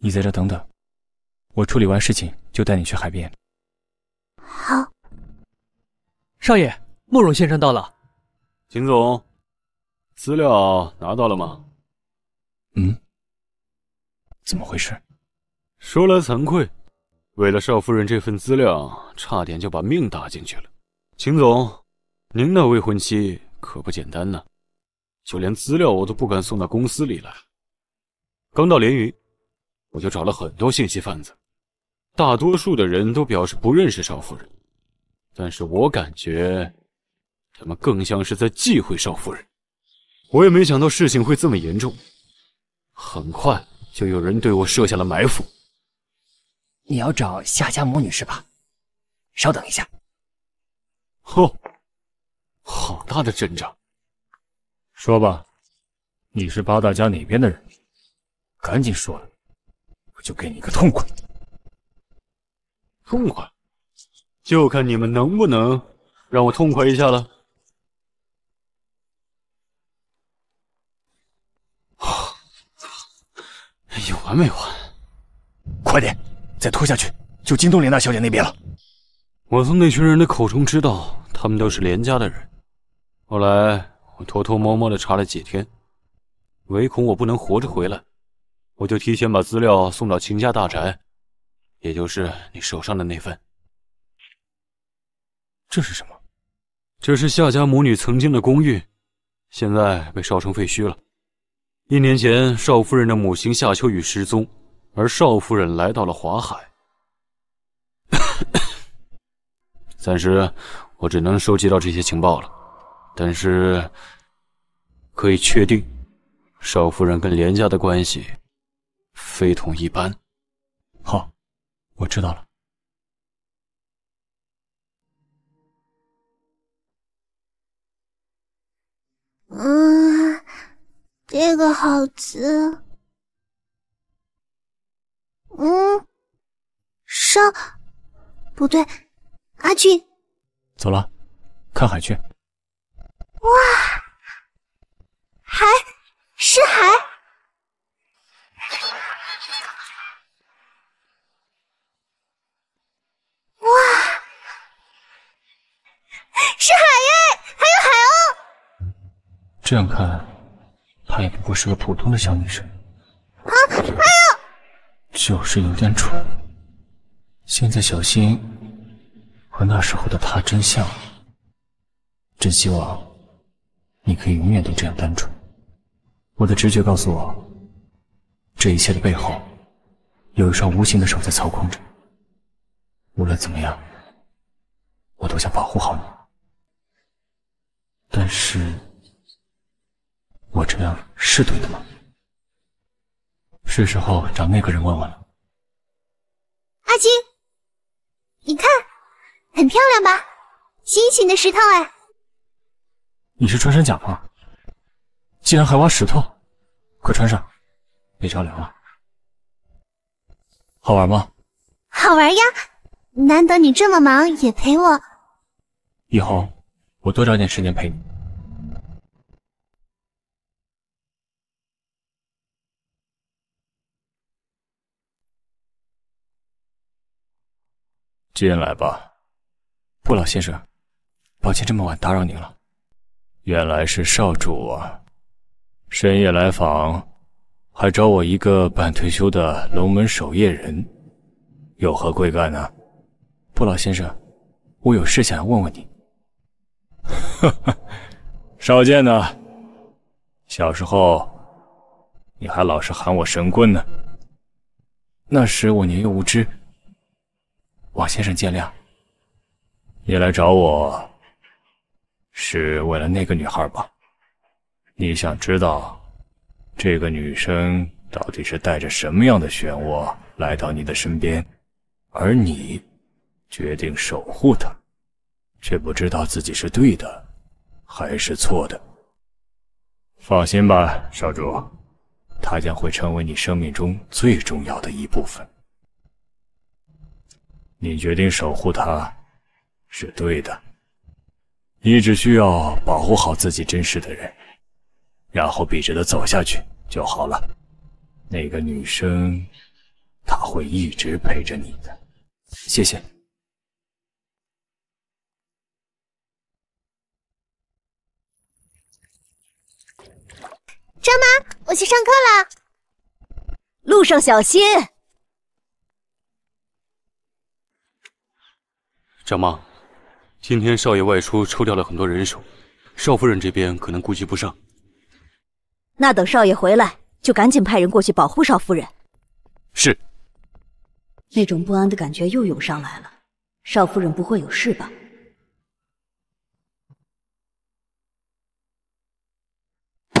你在这等等，我处理完事情就带你去海边。好。少爷，慕容先生到了。秦总，资料拿到了吗？嗯。怎么回事？说来惭愧，为了少夫人这份资料，差点就把命搭进去了。秦总，您那未婚妻可不简单呢，就连资料我都不敢送到公司里来。刚到连云。我就找了很多信息贩子，大多数的人都表示不认识少夫人，但是我感觉他们更像是在忌讳少夫人。我也没想到事情会这么严重，很快就有人对我设下了埋伏。你要找夏家母女是吧？稍等一下。哦，好大的阵仗！说吧，你是八大家哪边的人？赶紧说了。我就给你个痛快，痛快，就看你们能不能让我痛快一下了。啊，有完没完？快点，再拖下去就惊动连大小姐那边了。我从那群人的口中知道，他们都是连家的人。后来我偷偷摸摸的查了几天，唯恐我不能活着回来。我就提前把资料送到秦家大宅，也就是你手上的那份。这是什么？这是夏家母女曾经的公寓，现在被烧成废墟了。一年前，少夫人的母亲夏秋雨失踪，而少夫人来到了华海。暂时我只能收集到这些情报了，但是可以确定，少夫人跟连家的关系。非同一般。好，我知道了。嗯，这个好吃。嗯，烧，不对，阿俊。走了，看海去。哇，海，是海。哇，是海耶！还有海鸥。这样看，她也不过是个普通的小女生。啊，还有，就是有点蠢。现在小心和那时候的她真像。真希望你可以永远都这样单纯。我的直觉告诉我，这一切的背后，有一双无形的手在操控着。无论怎么样，我都想保护好你。但是，我这样是对的吗？是时候找那个人问问了。阿金，你看，很漂亮吧？新型的石头哎。你是穿山甲吗？竟然还挖石头，快穿上，别着凉了。好玩吗？好玩呀。难得你这么忙也陪我，以后我多找点时间陪你。进来吧，不老先生，抱歉这么晚打扰您了。原来是少主啊，深夜来访，还找我一个半退休的龙门守夜人，有何贵干呢？不老先生，我有事想要问问你。哈哈，少见呢。小时候，你还老是喊我神棍呢。那时我年幼无知，王先生见谅。你来找我，是为了那个女孩吧？你想知道，这个女生到底是带着什么样的漩涡来到你的身边，而你？决定守护她，却不知道自己是对的还是错的。放心吧，少主，她将会成为你生命中最重要的一部分。你决定守护她，是对的。你只需要保护好自己真实的人，然后笔直的走下去就好了。那个女生她会一直陪着你的。谢谢。张妈，我去上课了，路上小心。张妈，今天少爷外出抽调了很多人手，少夫人这边可能顾及不上。那等少爷回来，就赶紧派人过去保护少夫人。是。那种不安的感觉又涌上来了，少夫人不会有事吧？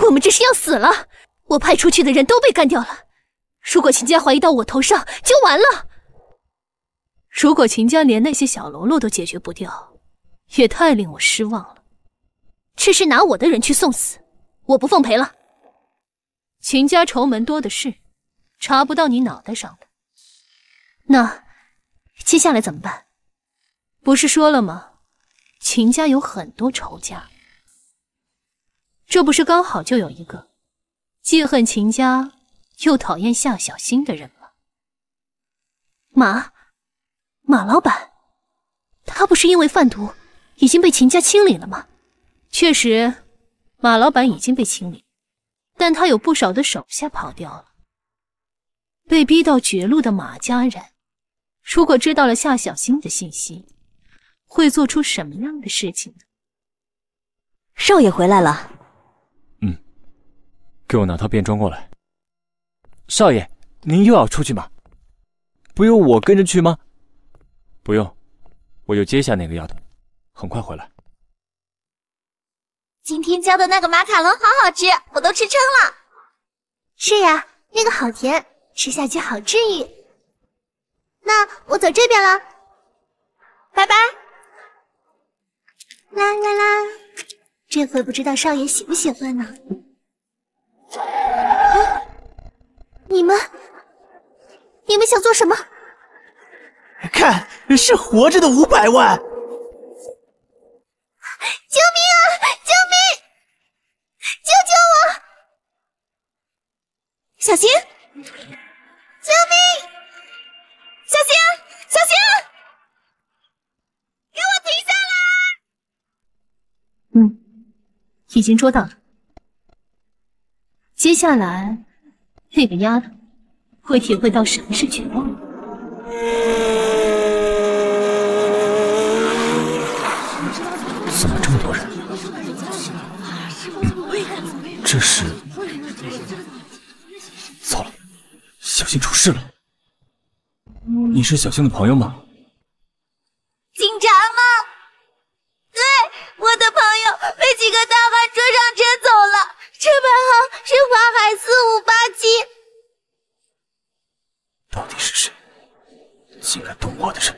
我们这是要死了！我派出去的人都被干掉了。如果秦家怀疑到我头上，就完了。如果秦家连那些小喽啰都解决不掉，也太令我失望了。这是拿我的人去送死，我不奉陪了。秦家仇门多的是，查不到你脑袋上的。那接下来怎么办？不是说了吗？秦家有很多仇家。这不是刚好就有一个既恨秦家又讨厌夏小新的人吗？马马老板，他不是因为贩毒已经被秦家清理了吗？确实，马老板已经被清理，但他有不少的手下跑掉了。被逼到绝路的马家人，如果知道了夏小新的信息，会做出什么样的事情呢？少爷回来了。给我拿套便装过来。少爷，您又要出去吗？不用我跟着去吗？不用，我就接下那个丫头，很快回来。今天教的那个马卡龙好好吃，我都吃撑了。是呀，那个好甜，吃下去好治愈。那我走这边了，拜拜。啦啦啦，这回不知道少爷喜不喜欢呢。你们，你们想做什么？看，是活着的五百万！救命啊！救命！救救我！小心！救命！小心！小心！给我停下来！嗯，已经捉到了。接下来，那个丫头会体会到什么是绝望。怎么这么多人？这是……糟了，小新出事了！你是小星的朋友吗？警察吗？对，我的朋友被几个大汉追上车走了。车牌号是华海四五八七。到底是谁？竟敢动我的人？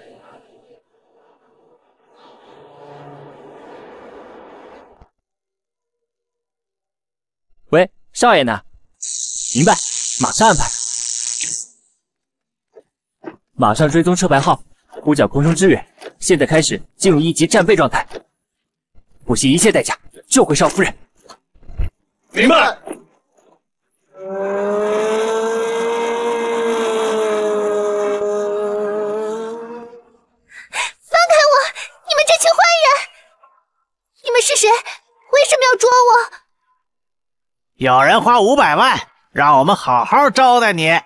喂，少爷呢？明白，马上安排。马上追踪车牌号，呼叫空中支援。现在开始进入一级战备状态，不惜一切代价救回少夫人。明白。放开我！你们这群坏人！你们是谁？为什么要捉我？有人花五百万让我们好好招待你。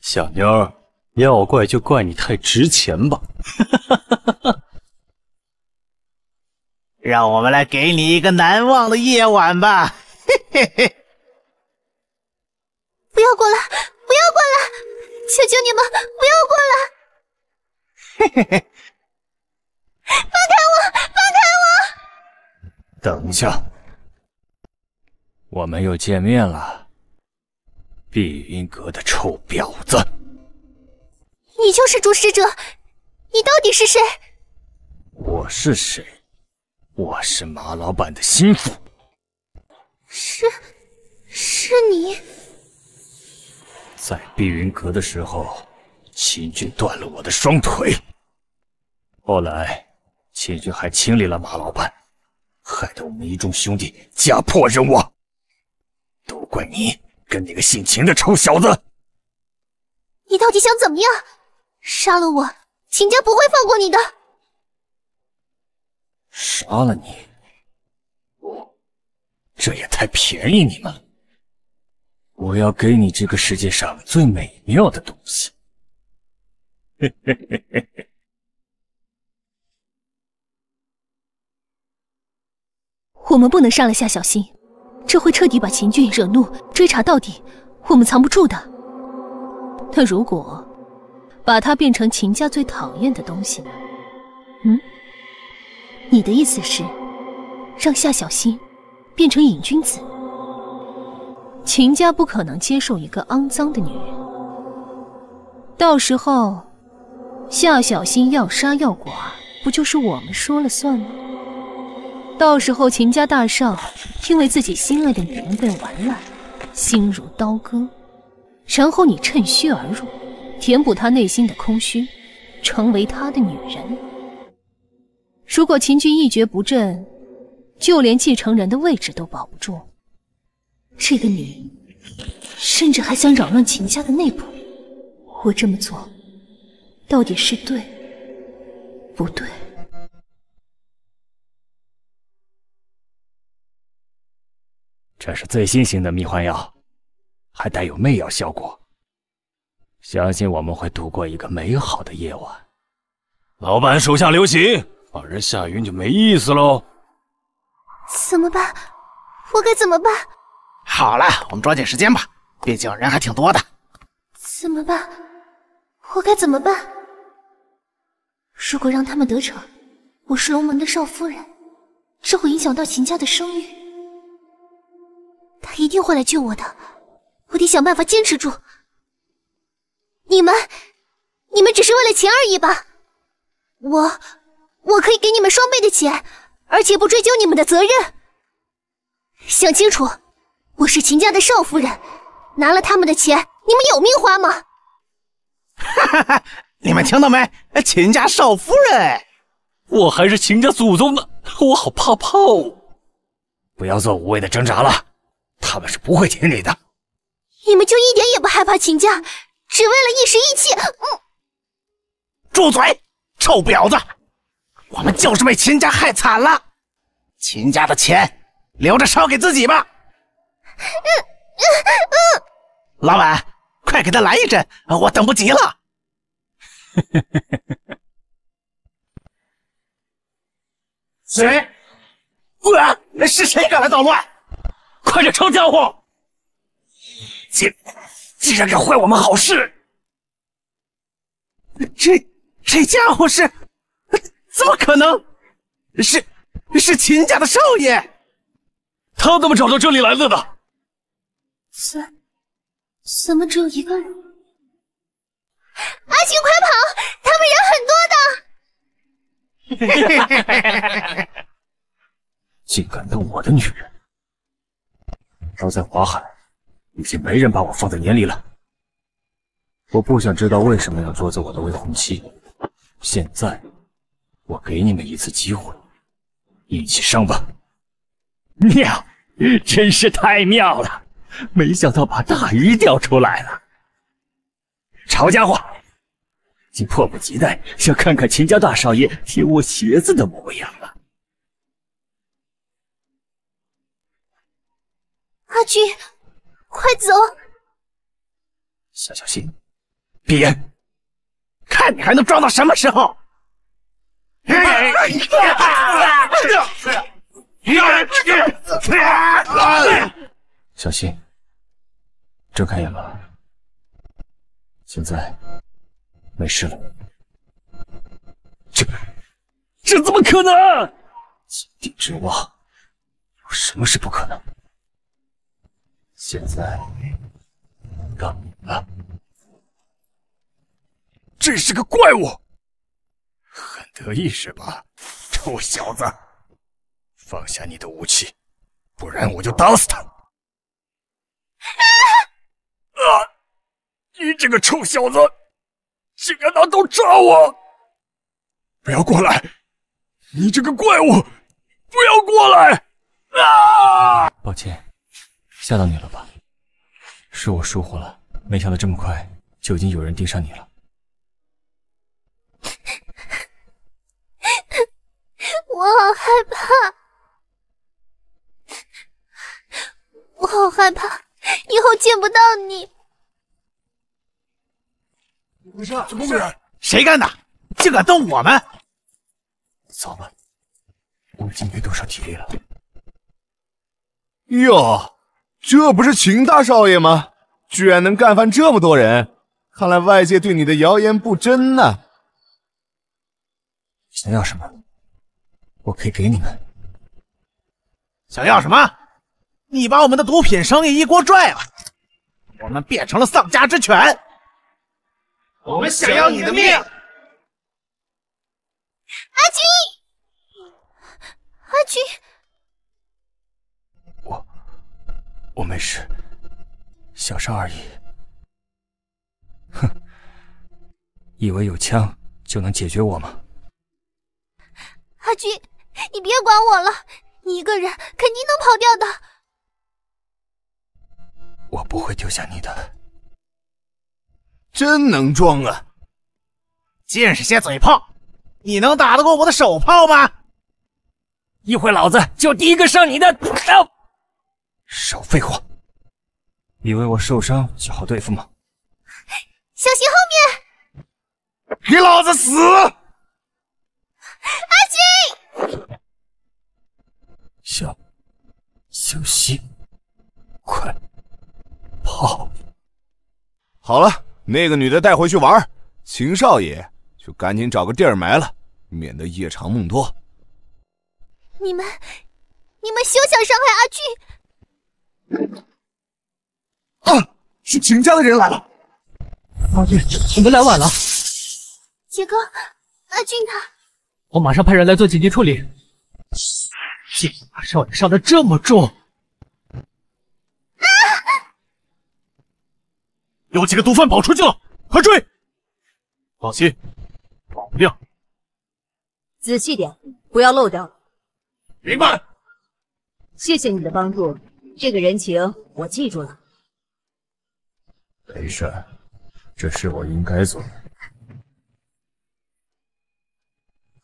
小妞，要怪就怪你太值钱吧。哈哈哈哈。让我们来给你一个难忘的夜晚吧！嘿嘿嘿！不要过来！不要过来！求求你们不要过来！嘿嘿嘿！放开我！放开我！等一下，我们又见面了，碧云阁的臭婊子！你就是主使者，你到底是谁？我是谁？我是马老板的心腹，是，是你。在碧云阁的时候，秦军断了我的双腿，后来秦军还清理了马老板，害得我们一众兄弟家破人亡，都怪你跟那个姓秦的臭小子。你到底想怎么样？杀了我，秦家不会放过你的。杀了你？这也太便宜你们了！我要给你这个世界上最美妙的东西。嘿嘿嘿嘿嘿。我们不能杀了夏小新，这会彻底把秦俊惹怒，追查到底，我们藏不住的。那如果把他变成秦家最讨厌的东西呢？嗯？你的意思是让夏小新变成瘾君子？秦家不可能接受一个肮脏的女人，到时候夏小新要杀要剐，不就是我们说了算吗？到时候秦家大少因为自己心爱的女人被玩烂，心如刀割，然后你趁虚而入，填补他内心的空虚，成为他的女人。如果秦军一蹶不振，就连继承人的位置都保不住。这个女人，甚至还想扰乱秦家的内部。我这么做，到底是对，不对？这是最新型的迷幻药，还带有媚药效果。相信我们会度过一个美好的夜晚。老板手下留情，把人吓晕就没意思喽。怎么办？我该怎么办？好了，我们抓紧时间吧，毕竟人还挺多的。怎么办？我该怎么办？如果让他们得逞，我是龙门的少夫人，这会影响到秦家的声誉。他一定会来救我的，我得想办法坚持住。你们，你们只是为了钱而已吧？我，我可以给你们双倍的钱，而且不追究你们的责任。想清楚，我是秦家的少夫人，拿了他们的钱，你们有命花吗？哈哈哈，你们听到没？秦家少夫人，我还是秦家祖宗呢，我好怕怕哦。不要做无谓的挣扎了。他们是不会听你的。你们就一点也不害怕秦家，只为了一时义气？嗯，住嘴，臭婊子！我们就是被秦家害惨了，秦家的钱留着烧给自己吧。嗯嗯嗯，老板，快给他来一针，我等不及了。谁？啊！是谁敢来捣乱？快点抄家伙！竟竟然敢坏我们好事！这这家伙是？怎么可能？是是秦家的少爷？他怎么找到这里来了的？怎怎么只有一个人？阿星，快跑！他们人很多的。竟敢动我的女人！而在华海，已经没人把我放在眼里了。我不想知道为什么要捉走我的未婚妻。现在，我给你们一次机会，一起上吧。妙，真是太妙了！没想到把大鱼钓出来了。好家伙，已经迫不及待想看看秦家大少爷踢我鞋子的模样了。阿君，快走！夏小心，闭眼，看你还能装到什么时候！小心，睁开眼了。现在没事了。这这怎么可能？井底之蛙，有什么是不可能？现在到你了，这是个怪物，很得意是吧，臭小子！放下你的武器，不然我就打死他！啊！你这个臭小子，竟敢拿刀扎我！不要过来！你这个怪物，不要过来！啊！抱歉。吓到你了吧？是我疏忽了，没想到这么快就已经有人盯上你了。我好害怕，我好害怕，以后见不到你。怎么回事？怎么回事？谁干的？竟敢动我们！走吧，我已经没多少体力了。哟，这不是秦大少爷吗？居然能干翻这么多人，看来外界对你的谣言不真呐。想要什么？我可以给你们。想要什么？你把我们的毒品生意一锅拽了，我们变成了丧家之犬。我们想要你的命！阿军，阿军，我没事，小伤而已。哼，以为有枪就能解决我吗？阿军，你别管我了，你一个人肯定能跑掉的。我不会丢下你的。真能装啊！尽是些嘴炮，你能打得过我的手炮吗？一会老子就第一个上你的！少废话！以为我受伤就好对付吗？小心后面！给老子死！阿俊，小小心，快跑！好了。那个女的带回去玩，秦少爷就赶紧找个地儿埋了，免得夜长梦多。你们，你们休想伤害阿俊！啊，是秦家的人来了。阿俊，我们来晚了。杰哥，阿俊他……我马上派人来做紧急处理。竟把少爷伤得这么重！啊有几个毒贩跑出去了，快追！放心，保不掉。仔细点，不要漏掉了。明白。谢谢你的帮助，这个人情我记住了。没事，这是我应该做的。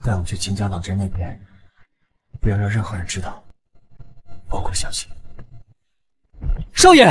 带我去秦家老宅那边，不要让任何人知道，包括小七。少爷。